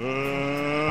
음...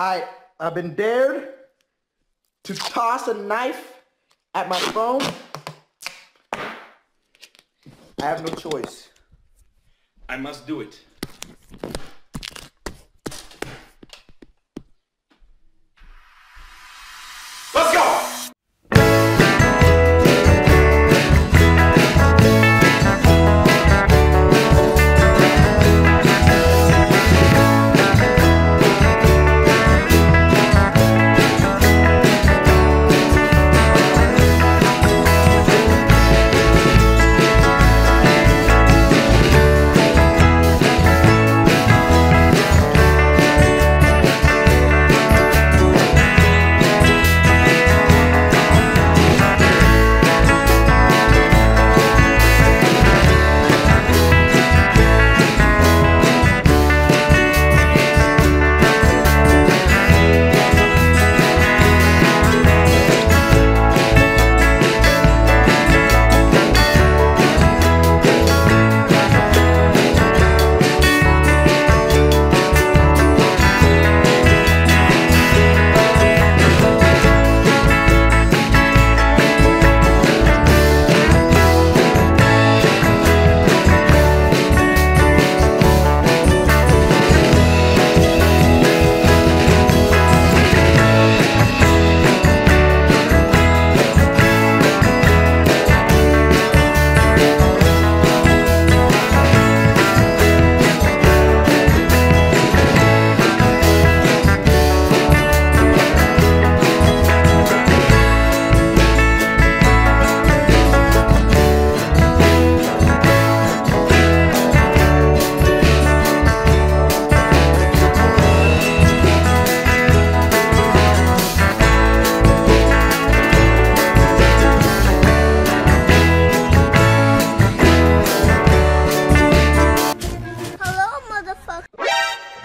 I I've been dared to toss a knife at my phone. I have no choice. I must do it.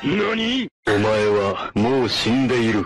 何？お前はもう死んでいる。